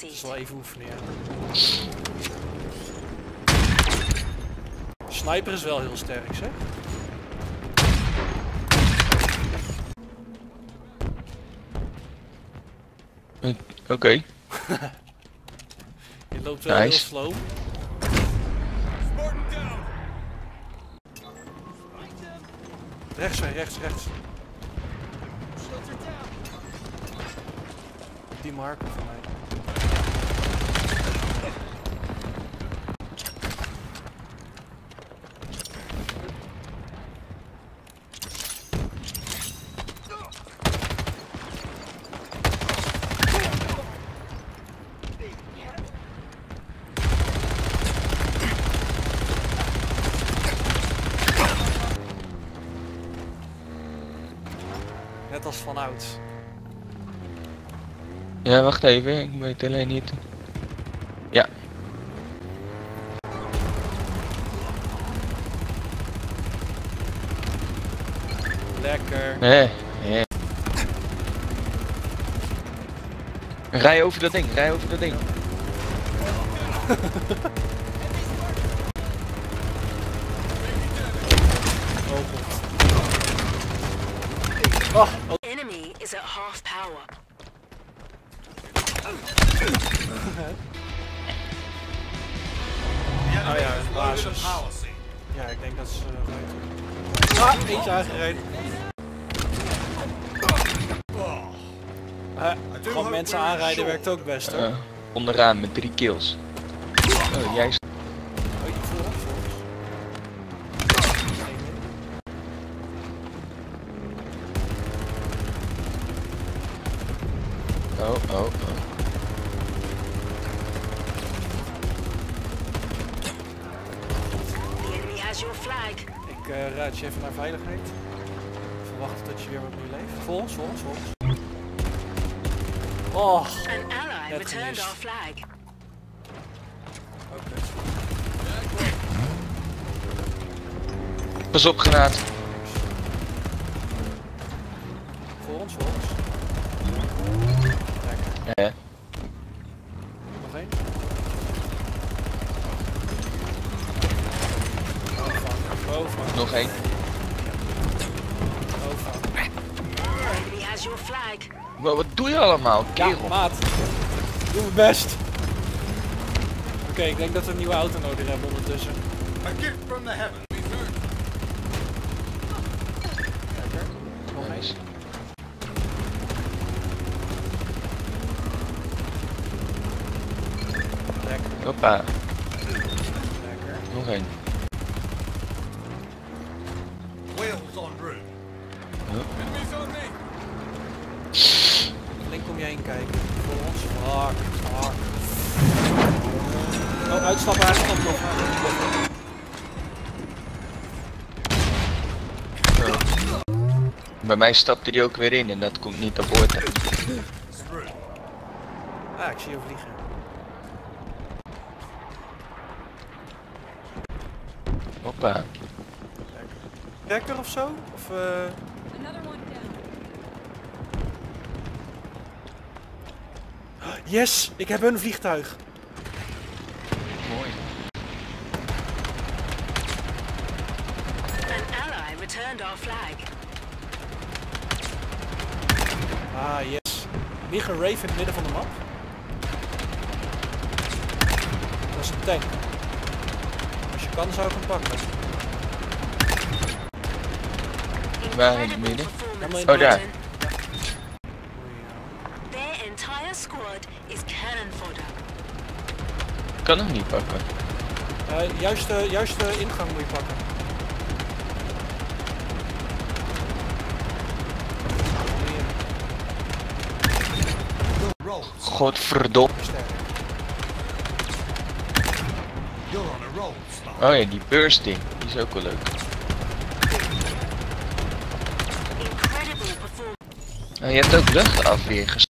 is wel even oefenen, ja. Sniper is wel heel sterk, zeg. Oké. Je loopt wel heel slow. Rechts, rechts, rechts. Die marker van mij. Net als van ouds. Ja, wacht even. Ik weet alleen niet. Ja. Lekker. Nee. nee. Rij over dat ding, rij over dat ding. Oh god. Oh, oh. Enemy is at half power. Oh ja, een basis. Ja, ik denk dat ze uh, Ah, eentje aangereden. Uh, gewoon mensen aanrijden werkt ook best hoor. Eh, onderaan met drie kills. Oh, jij is... Oh, oh, oh. The enemy has your flag. Ik uh, raad je even naar veiligheid. Verwacht dat je weer wat meer leeft. Voor ons, voor ons, ons. Oh, An ally Net returned our flag. oké. Pas op, granaat. Voor ons, voor ons. Lekker. Ja. Nog één. Oh, fuck. Oh, fuck. Nog één. Oh, fuck. The enemy has your flag. Wow, wat doe je allemaal, Ja, kerel? maat. Doe mijn best. Oké, ik denk dat we een nieuwe auto nodig hebben ondertussen. A gift from the heavens. Lekker. Nog eens. Nice. Lekker, Hoppa, nog één. Wheels on route. Hup. Flink om je heen kijken. Voor ons. Fuck, fuck. Oh, uitstappen, uitstappen nog. Bij mij stapte die ook weer in en dat komt niet op orde. Ah, ik zie je vliegen. Hoppa. Trekker of zo? Of eh... Yes, ik heb een vliegtuig. Mooi. An ally returned our flag. Ah, yes. Vliegen Rave in het midden van de map. Dat is een tank. Als je kan zou ik hem pakken. Waar in het Incredible midden? performance, Oh, daar. Their entire squad is cannon fodder. Ik kan hem niet pakken. Eh, juiste, juiste ingang moet je pakken. Godverdomme. Oh ja, die bursting. Die is ook wel leuk. Oh, je hebt ook luchtafweer ges...